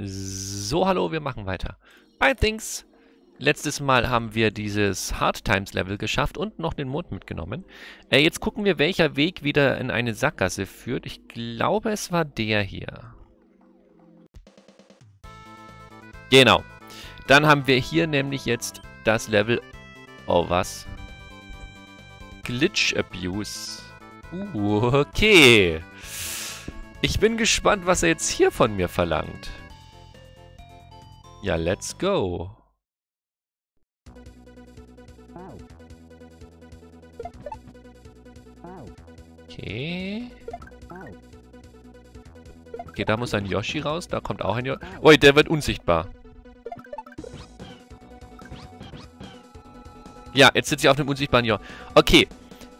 So, hallo, wir machen weiter. Bei Things. Letztes Mal haben wir dieses Hard Times Level geschafft und noch den Mond mitgenommen. Äh, jetzt gucken wir, welcher Weg wieder in eine Sackgasse führt. Ich glaube, es war der hier. Genau. Dann haben wir hier nämlich jetzt das Level... Oh, was? Glitch Abuse. Uh, okay. Ich bin gespannt, was er jetzt hier von mir verlangt. Ja, let's go. Okay. Okay, da muss ein Yoshi raus. Da kommt auch ein Yoshi. Oh, der wird unsichtbar. Ja, jetzt sitze ich auf dem unsichtbaren Yoshi. Okay,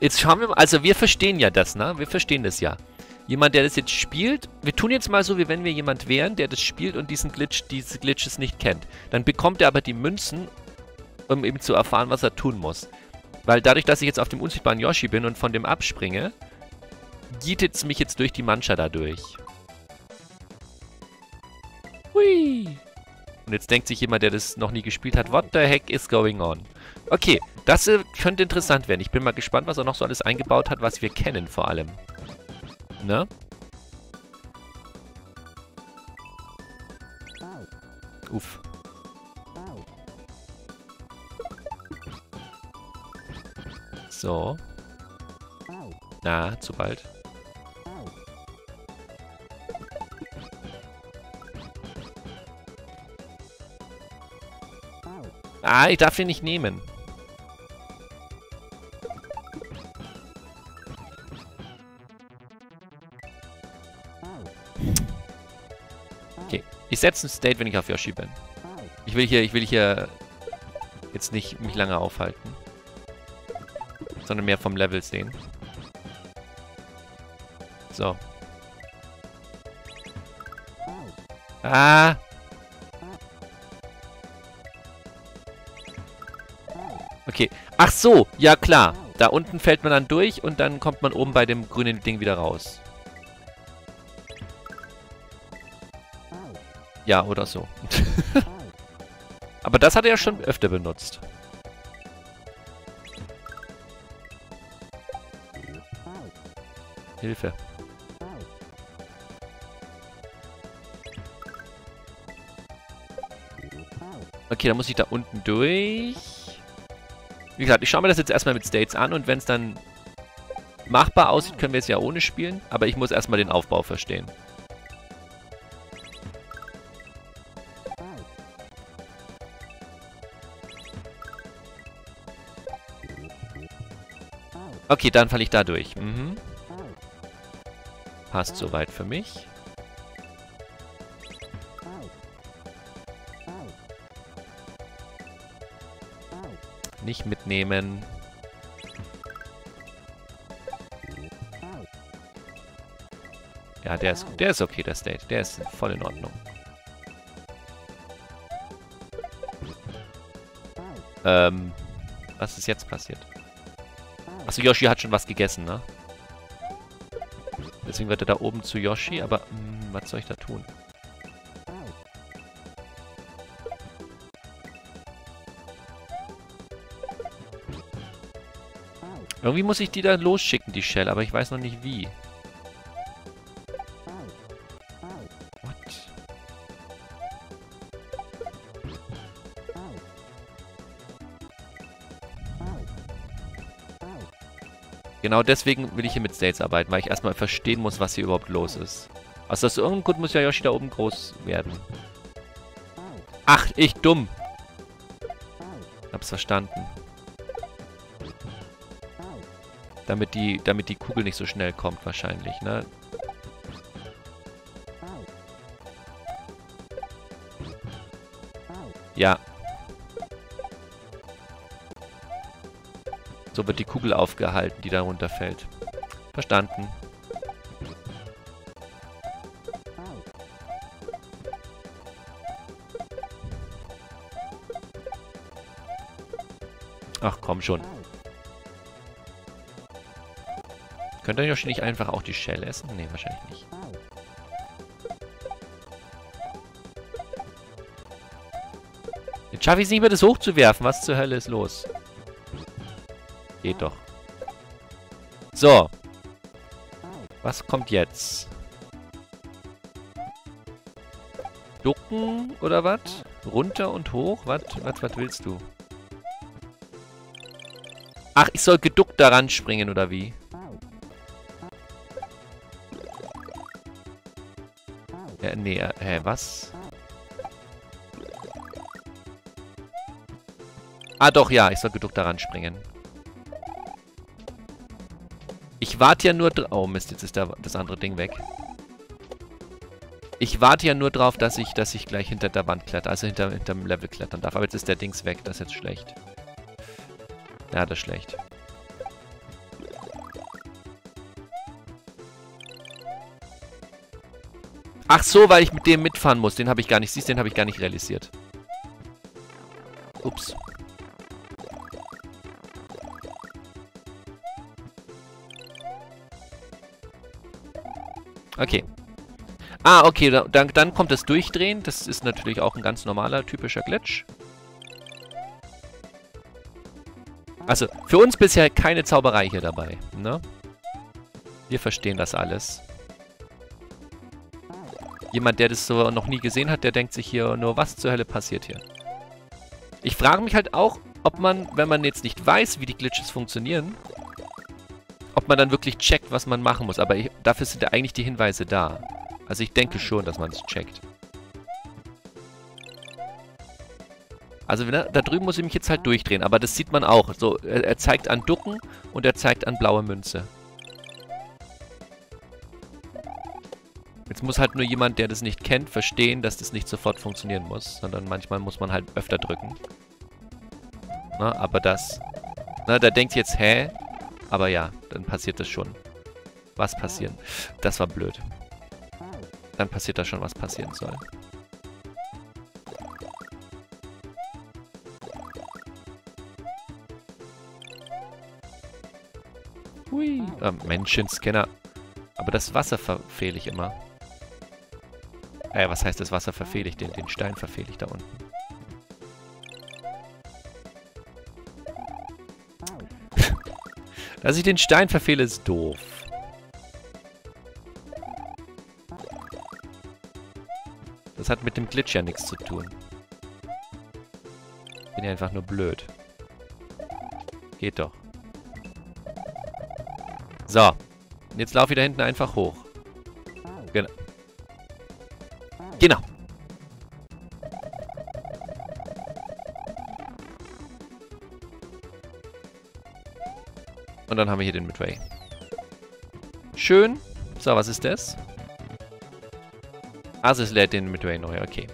jetzt schauen wir mal. Also wir verstehen ja das, ne? Wir verstehen das ja jemand, der das jetzt spielt, wir tun jetzt mal so, wie wenn wir jemand wären, der das spielt und diesen Glitch, diese Glitches nicht kennt. Dann bekommt er aber die Münzen, um eben zu erfahren, was er tun muss. Weil dadurch, dass ich jetzt auf dem unsichtbaren Yoshi bin und von dem abspringe, gietet es mich jetzt durch die Mancha dadurch. Hui. Und jetzt denkt sich jemand, der das noch nie gespielt hat, what the heck is going on? Okay, das äh, könnte interessant werden. Ich bin mal gespannt, was er noch so alles eingebaut hat, was wir kennen vor allem. Ne? Uff. So. Na, zu bald. Ah, ich darf den nicht nehmen. Ich setze ein State, wenn ich auf Yoshi bin. Ich will hier, ich will hier jetzt nicht mich lange aufhalten. Sondern mehr vom Level sehen. So. Ah! Okay. Ach so, ja klar. Da unten fällt man dann durch und dann kommt man oben bei dem grünen Ding wieder raus. Ja, oder so. Aber das hat er ja schon öfter benutzt. Hilfe. Okay, dann muss ich da unten durch. Wie gesagt, ich schaue mir das jetzt erstmal mit States an und wenn es dann machbar aussieht, können wir es ja ohne spielen. Aber ich muss erstmal den Aufbau verstehen. Okay, dann falle ich da durch. Mhm. Passt soweit für mich. Nicht mitnehmen. Ja, der ist, der ist okay, der State. Der ist voll in Ordnung. Ähm, was ist jetzt passiert? Achso, Yoshi hat schon was gegessen, ne? Deswegen wird er da oben zu Yoshi, aber mh, hm, was soll ich da tun? Irgendwie muss ich die da losschicken, die Shell, aber ich weiß noch nicht wie. Genau deswegen will ich hier mit States arbeiten, weil ich erstmal verstehen muss, was hier überhaupt los ist. Aus das irgendeinem Grund muss ja Yoshi da oben groß werden. Ach, ich dumm. Hab's verstanden. Damit die, damit die Kugel nicht so schnell kommt wahrscheinlich, ne? So wird die Kugel aufgehalten, die da runterfällt. Verstanden. Ach, komm schon. Könnt ihr Yoshi nicht einfach auch die Shell essen? Nee, wahrscheinlich nicht. Jetzt schaffe ich es nicht mehr, das hochzuwerfen. Was zur Hölle ist los? Geht doch. So. Was kommt jetzt? Ducken oder was? Runter und hoch? Was, willst du? Ach, ich soll geduckt daran springen, oder wie? Ja, nee, äh, hä, was? Ah, doch, ja, ich soll geduckt daran springen. Ich warte ja nur... Oh, Mist, jetzt ist da das andere Ding weg. Ich warte ja nur drauf, dass ich, dass ich gleich hinter der Wand kletter, also hinter, hinterm Level klettern darf. Aber jetzt ist der Dings weg, das ist jetzt schlecht. Ja, das ist schlecht. Ach so, weil ich mit dem mitfahren muss. Den habe ich gar nicht, siehst den habe ich gar nicht realisiert. Ups. Okay. Ah, okay, dann, dann kommt das Durchdrehen. Das ist natürlich auch ein ganz normaler, typischer Glitch. Also, für uns bisher keine Zauberei hier dabei, ne? Wir verstehen das alles. Jemand, der das so noch nie gesehen hat, der denkt sich hier nur, was zur Hölle passiert hier? Ich frage mich halt auch, ob man, wenn man jetzt nicht weiß, wie die Glitches funktionieren, ob man dann wirklich checkt, was man machen muss. Aber ich, dafür sind ja eigentlich die Hinweise da. Also ich denke schon, dass man es checkt. Also ne, da drüben muss ich mich jetzt halt durchdrehen, aber das sieht man auch. So, er, er zeigt an Ducken und er zeigt an blaue Münze. Jetzt muss halt nur jemand, der das nicht kennt, verstehen, dass das nicht sofort funktionieren muss, sondern manchmal muss man halt öfter drücken. Na, aber das... Na, da denkt jetzt, hä? Aber ja, dann passiert das schon. Was passieren? Das war blöd. Dann passiert da schon, was passieren soll. Hui. Äh, Menschenscanner. Aber das Wasser verfehle ich immer. Äh, was heißt das Wasser verfehle ich? Den, den Stein verfehle ich da unten. Dass ich den Stein verfehle, ist doof. Das hat mit dem Glitch ja nichts zu tun. Bin ja einfach nur blöd. Geht doch. So. Jetzt laufe ich da hinten einfach hoch. Genau. Genau. Und dann haben wir hier den Midway. Schön. So, was ist das? Also es lädt den Midway neu, okay.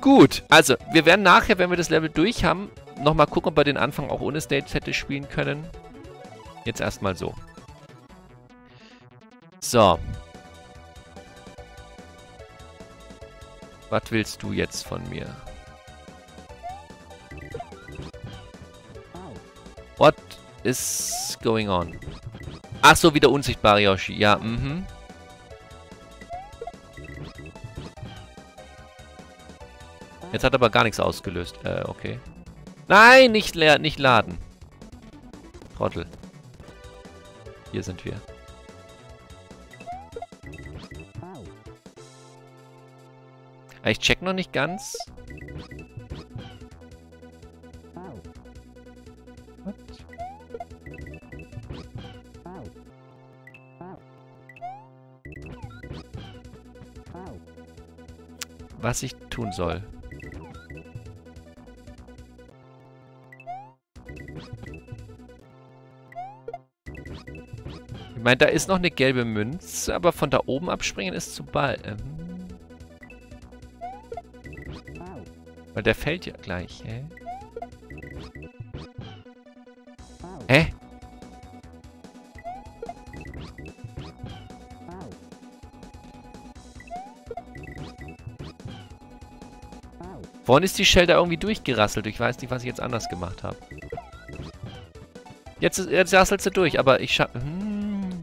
Gut, also wir werden nachher, wenn wir das Level durch haben, nochmal gucken, ob wir den Anfang auch ohne Stage hätte spielen können. Jetzt erstmal so. So. Was willst du jetzt von mir? What is going on? Ach so, wieder unsichtbare Yoshi. Ja, mhm. Jetzt hat aber gar nichts ausgelöst. Äh, okay. Nein, nicht, leer, nicht laden. Trottel. Hier sind wir. Ich check noch nicht ganz. Was ich tun soll. Ich meine, da ist noch eine gelbe Münze, aber von da oben abspringen ist zu bald. Ähm Weil der fällt ja gleich, hä? Hä? Vorhin ist die Shell da irgendwie durchgerasselt. Ich weiß nicht, was ich jetzt anders gemacht habe. Jetzt, jetzt rasselt sie durch, aber ich scha... Hm.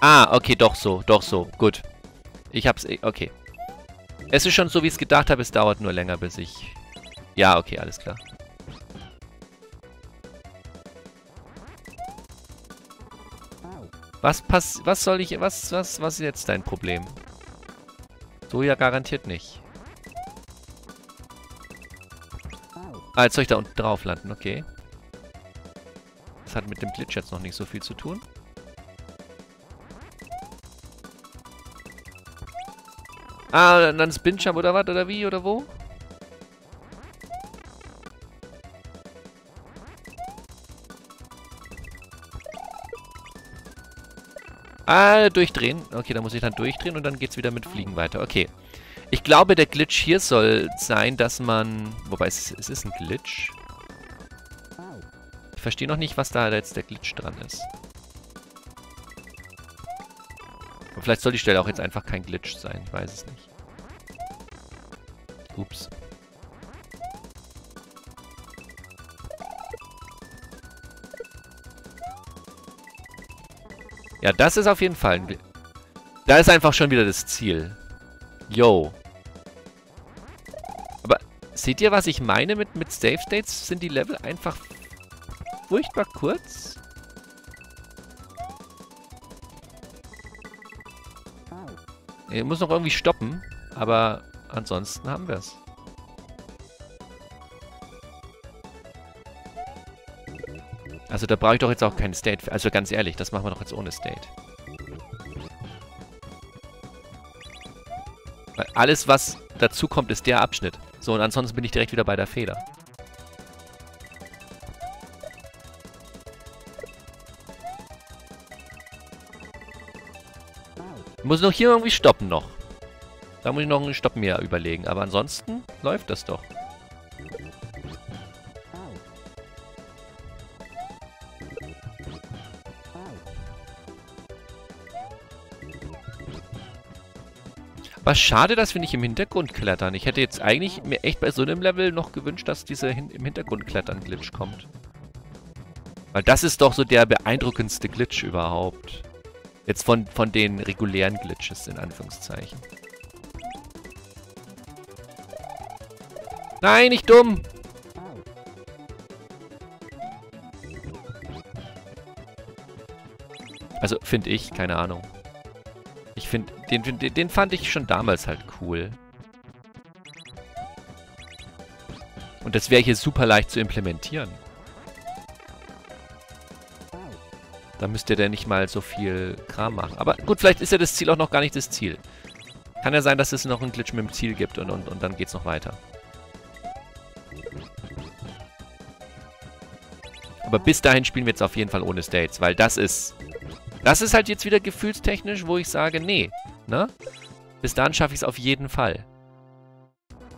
Ah, okay, doch so, doch so. Gut. Ich hab's... eh- Okay. Es ist schon so, wie ich es gedacht habe. Es dauert nur länger, bis ich... Ja, okay, alles klar. Was pass... Was soll ich... Was, was, was ist jetzt dein Problem? So ja garantiert nicht. Ah, jetzt soll ich da unten drauf landen, okay. Das hat mit dem Glitch jetzt noch nicht so viel zu tun. Ah, dann Spinjump oder was? Oder wie? Oder wo? Ah, durchdrehen. Okay, da muss ich dann durchdrehen und dann geht's wieder mit Fliegen weiter. Okay. Ich glaube, der Glitch hier soll sein, dass man... Wobei, es, es ist ein Glitch. Ich verstehe noch nicht, was da jetzt der Glitch dran ist. Aber vielleicht soll die Stelle auch jetzt einfach kein Glitch sein. Ich weiß es nicht. Ups. Ja, das ist auf jeden Fall ein... Da ist einfach schon wieder das Ziel. Yo. Aber seht ihr, was ich meine mit, mit Save States? Sind die Level einfach furchtbar kurz? Ich muss noch irgendwie stoppen, aber ansonsten haben wir es. Also da brauche ich doch jetzt auch keinen State. Also ganz ehrlich, das machen wir doch jetzt ohne State. Weil alles, was dazu kommt, ist der Abschnitt. So, und ansonsten bin ich direkt wieder bei der Feder. Ich muss noch hier irgendwie stoppen noch. Da muss ich noch einen Stopp mehr überlegen. Aber ansonsten läuft das doch. Aber schade, dass wir nicht im Hintergrund klettern. Ich hätte jetzt eigentlich mir echt bei so einem Level noch gewünscht, dass dieser hin im Hintergrund klettern Glitch kommt. Weil das ist doch so der beeindruckendste Glitch überhaupt. Jetzt von, von den regulären Glitches, in Anführungszeichen. Nein, nicht dumm! Also, finde ich, keine Ahnung. Finde, den, den, den fand ich schon damals halt cool. Und das wäre hier super leicht zu implementieren. Da müsste der nicht mal so viel Kram machen. Aber gut, vielleicht ist ja das Ziel auch noch gar nicht das Ziel. Kann ja sein, dass es noch einen Glitch mit dem Ziel gibt und, und, und dann geht's noch weiter. Aber bis dahin spielen wir jetzt auf jeden Fall ohne States, weil das ist... Das ist halt jetzt wieder gefühlstechnisch, wo ich sage, nee, ne? Bis dahin schaffe ich es auf jeden Fall.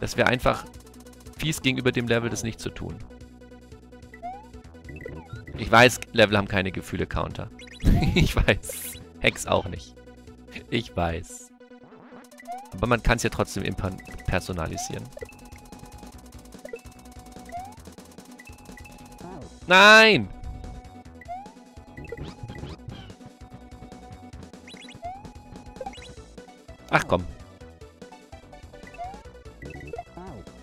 Das wäre einfach fies gegenüber dem Level, das nicht zu tun. Ich weiß, Level haben keine Gefühle-Counter. ich weiß. Hex auch nicht. Ich weiß. Aber man kann es ja trotzdem personalisieren. Nein! Ach komm.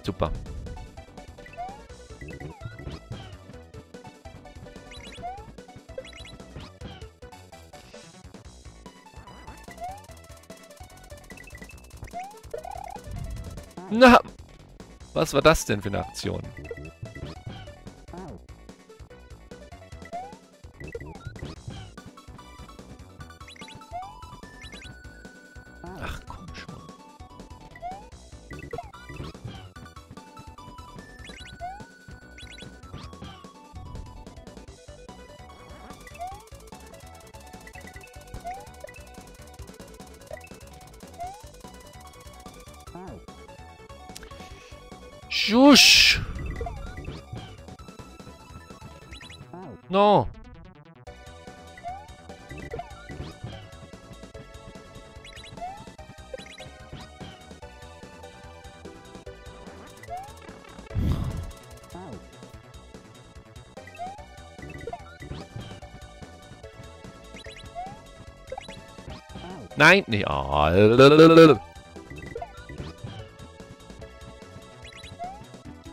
Super. Na, was war das denn für eine Aktion? Schusch! No! Nein, nee. Oh.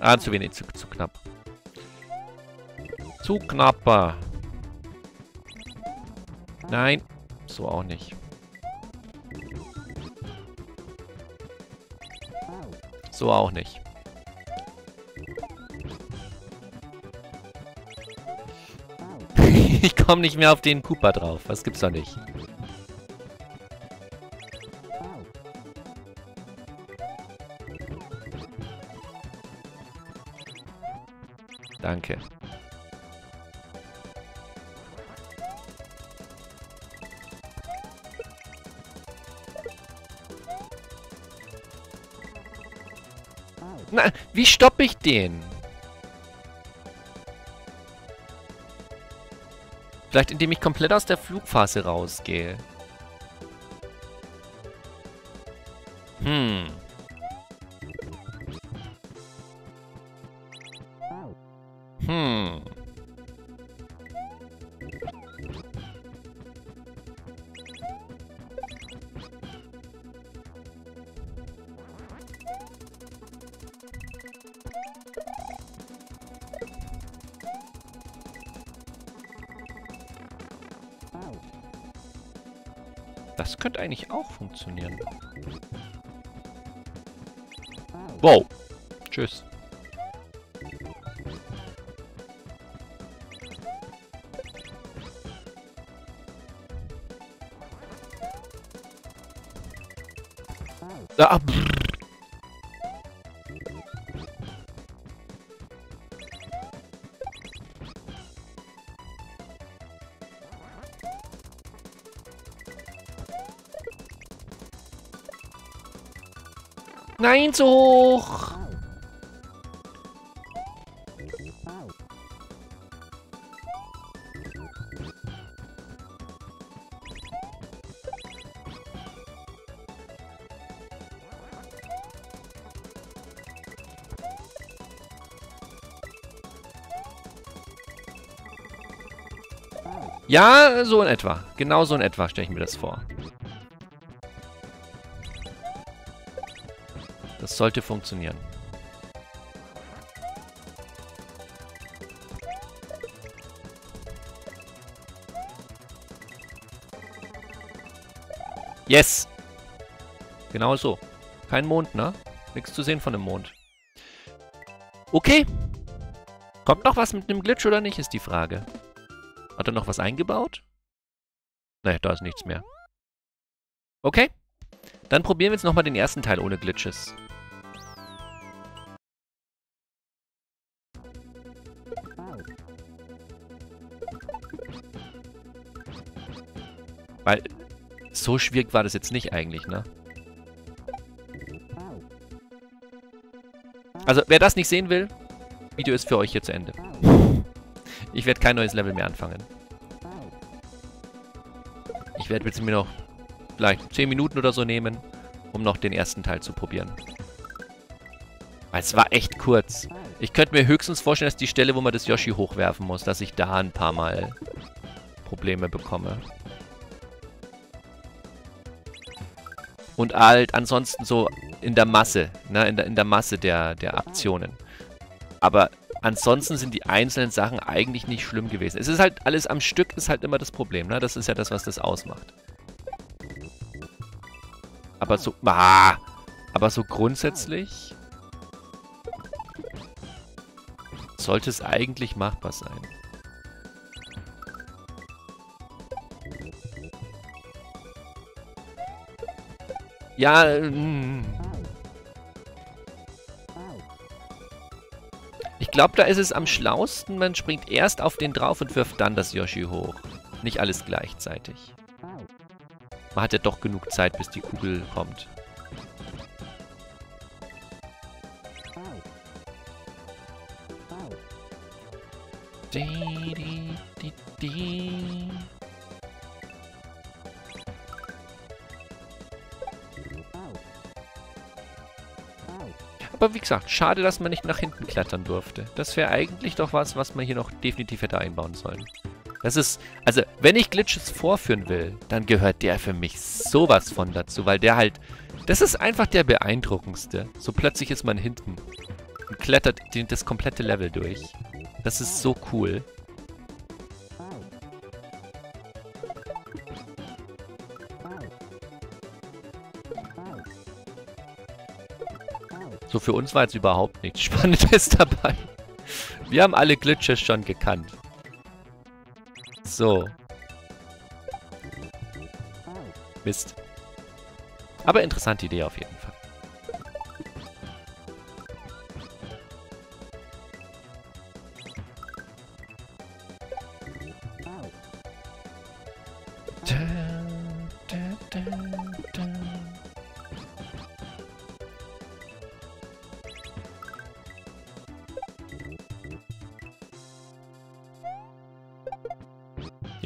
Ah, zu wenig, zu, zu knapp. Zu knapper. Nein, so auch nicht. So auch nicht. ich komme nicht mehr auf den Cooper drauf. Was gibt's doch nicht. Danke. Na, wie stoppe ich den? Vielleicht indem ich komplett aus der Flugphase rausgehe. Hm. Hm. Auch funktionieren. Wow. Tschüss. Ah, Nein, zu hoch! Ja, so in etwa. Genau so in etwa stelle ich mir das vor. Das sollte funktionieren. Yes! Genau so. Kein Mond, ne? Nichts zu sehen von dem Mond. Okay. Kommt noch was mit einem Glitch oder nicht, ist die Frage. Hat er noch was eingebaut? Naja, da ist nichts mehr. Okay. Dann probieren wir jetzt nochmal den ersten Teil ohne Glitches. So schwierig war das jetzt nicht eigentlich, ne? Also, wer das nicht sehen will, Video ist für euch hier zu Ende. Ich werde kein neues Level mehr anfangen. Ich werde jetzt mir noch vielleicht 10 Minuten oder so nehmen, um noch den ersten Teil zu probieren. Weil es war echt kurz. Ich könnte mir höchstens vorstellen, dass die Stelle, wo man das Yoshi hochwerfen muss, dass ich da ein paar Mal Probleme bekomme. Und halt ansonsten so in der Masse, ne, in der, in der Masse der, der Aktionen. Aber ansonsten sind die einzelnen Sachen eigentlich nicht schlimm gewesen. Es ist halt alles am Stück, ist halt immer das Problem, ne? Das ist ja das, was das ausmacht. Aber so, ah, aber so grundsätzlich sollte es eigentlich machbar sein. Ja, ähm, Ich glaube, da ist es am schlausten, man springt erst auf den drauf und wirft dann das Yoshi hoch. Nicht alles gleichzeitig. Man hat ja doch genug Zeit, bis die Kugel kommt. Die, die, die, Aber wie gesagt, schade, dass man nicht nach hinten klettern durfte. Das wäre eigentlich doch was, was man hier noch definitiv hätte einbauen sollen. Das ist, also, wenn ich Glitches vorführen will, dann gehört der für mich sowas von dazu, weil der halt, das ist einfach der beeindruckendste. So plötzlich ist man hinten und klettert das komplette Level durch. Das ist so cool. So, für uns war jetzt überhaupt nichts Spannendes dabei. Wir haben alle Glitches schon gekannt. So. Mist. Aber interessante Idee auf jeden Fall.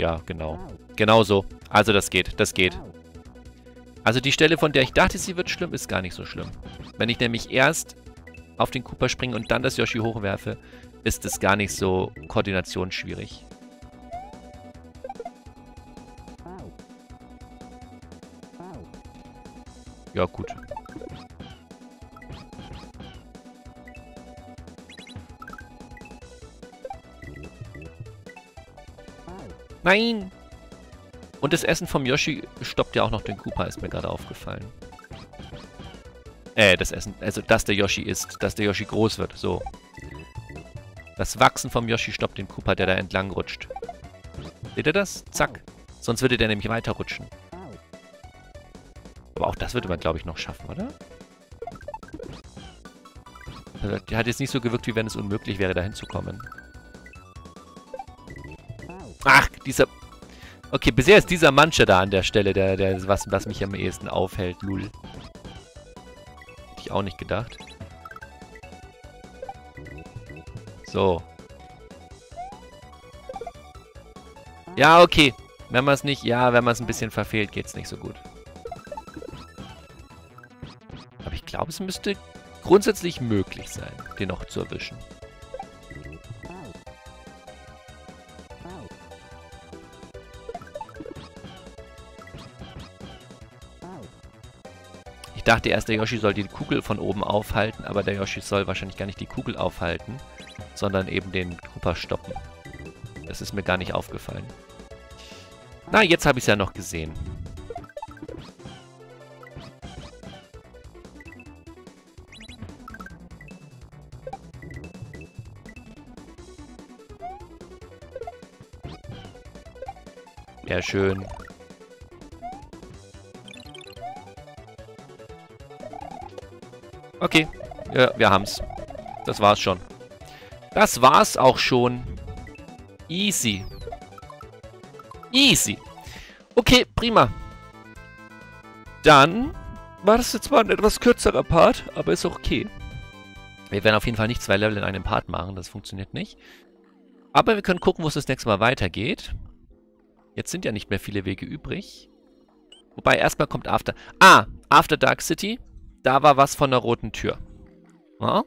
Ja, genau. Genau so. Also das geht, das geht. Also die Stelle, von der ich dachte, sie wird schlimm, ist gar nicht so schlimm. Wenn ich nämlich erst auf den Cooper springe und dann das Yoshi hochwerfe, ist es gar nicht so koordinationsschwierig. Ja, gut. Nein! Und das Essen vom Yoshi stoppt ja auch noch den Koopa, ist mir gerade aufgefallen. Äh, das Essen, also dass der Yoshi isst, dass der Yoshi groß wird, so. Das Wachsen vom Yoshi stoppt den Koopa, der da entlang rutscht. Seht ihr das? Zack. Sonst würde der nämlich weiterrutschen. Aber auch das würde man, glaube ich, noch schaffen, oder? Der hat jetzt nicht so gewirkt, wie wenn es unmöglich wäre, da hinzukommen. Dieser... Okay, bisher ist dieser Manche da an der Stelle, der, der was, was mich am ehesten aufhält, Lul. Hätte ich auch nicht gedacht. So. Ja, okay. Wenn man es nicht... Ja, wenn man es ein bisschen verfehlt, geht es nicht so gut. Aber ich glaube, es müsste grundsätzlich möglich sein, den noch zu erwischen. Dachte erst, der Yoshi soll die Kugel von oben aufhalten, aber der Yoshi soll wahrscheinlich gar nicht die Kugel aufhalten, sondern eben den Koopa stoppen. Das ist mir gar nicht aufgefallen. Na, jetzt habe ich es ja noch gesehen. Ja, schön. Okay, ja, wir haben's. Das war's schon. Das war's auch schon. Easy. Easy. Okay, prima. Dann war das jetzt mal ein etwas kürzerer Part, aber ist auch okay. Wir werden auf jeden Fall nicht zwei Level in einem Part machen, das funktioniert nicht. Aber wir können gucken, wo es das nächste Mal weitergeht. Jetzt sind ja nicht mehr viele Wege übrig. Wobei, erstmal kommt After... Ah, After Dark City. Da war was von der roten Tür. Ja?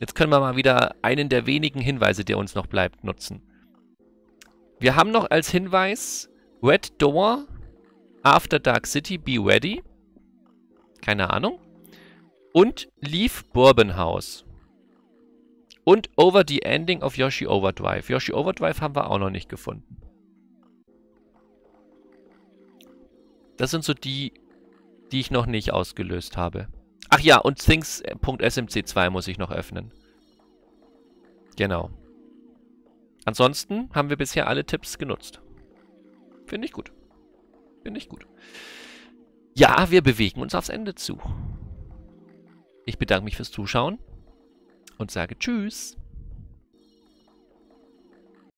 Jetzt können wir mal wieder einen der wenigen Hinweise, der uns noch bleibt, nutzen. Wir haben noch als Hinweis Red Door, After Dark City, Be Ready. Keine Ahnung. Und Leave Bourbon House. Und Over the Ending of Yoshi Overdrive. Yoshi Overdrive haben wir auch noch nicht gefunden. Das sind so die die ich noch nicht ausgelöst habe. Ach ja, und Things.smc2 muss ich noch öffnen. Genau. Ansonsten haben wir bisher alle Tipps genutzt. Finde ich gut. Finde ich gut. Ja, wir bewegen uns aufs Ende zu. Ich bedanke mich fürs Zuschauen und sage Tschüss.